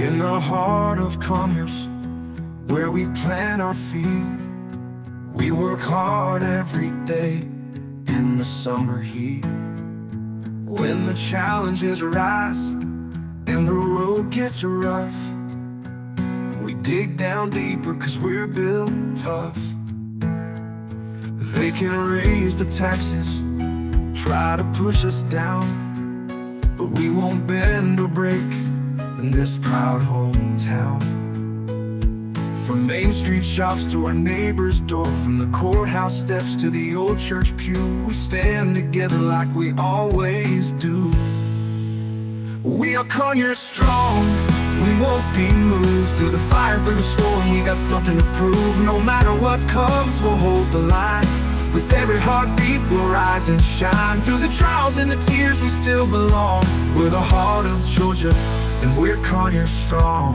In the heart of Conyers, where we plant our feet, we work hard every day in the summer heat. When the challenges rise and the road gets rough, we dig down deeper cause we're built tough. They can raise the taxes, try to push us down, but we won't bend or break in this proud hometown. From Main Street shops to our neighbor's door, from the courthouse steps to the old church pew, we stand together like we always do. We are Conyers strong, we won't be moved through the fire, through the storm. We got something to prove. No matter what comes, we'll hold the line. With every heartbeat, we'll rise and shine. Through the trials and the tears, we still belong. We're the heart of Georgia, and we're Conyers strong.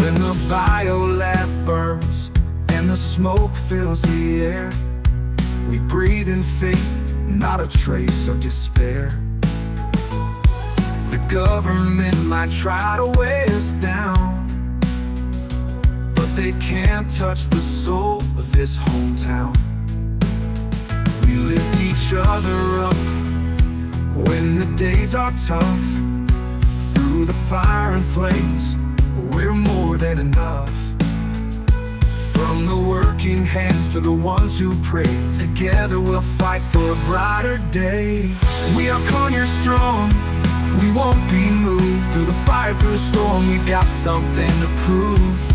When the biolab burns and the smoke fills the air, we breathe in faith, not a trace of despair. The government might try to weigh us down, they can't touch the soul of this hometown. We lift each other up when the days are tough. Through the fire and flames, we're more than enough. From the working hands to the ones who pray, together we'll fight for a brighter day. We are Conyers strong, we won't be moved through the fire, through the storm. We've got something to prove.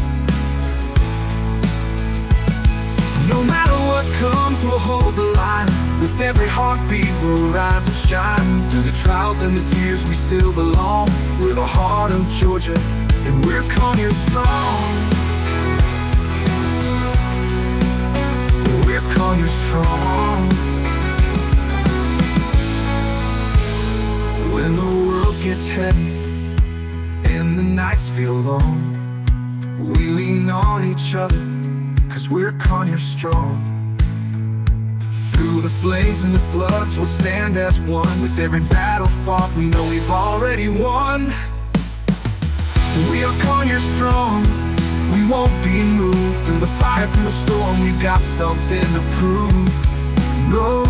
No matter what comes, we'll hold the line. With every heartbeat, we'll rise and shine. Through the trials and the tears, we still belong. We're the heart of Georgia, and we're Conyers strong. We're Conyers strong. When the world gets heavy and the nights feel long, we lean on each other, cause we're Conyers strong. Through the flames and the floods, we'll stand as one. With every battle fought, we know we've already won. We are Conyers strong, we won't be moved. Through the fire, through the storm, we've got something to prove. No,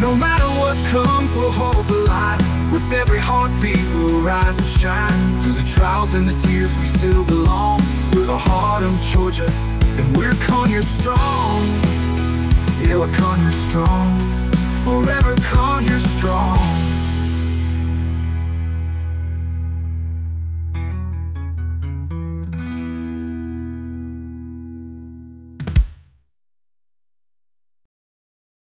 no matter what comes, we'll hold the line. With every heartbeat, we'll rise and shine. Through the trials and the tears, we still belong. We're the heart of Georgia, and we're Conyers strong. Yeah, we're Conyers strong. Forever Conyers strong.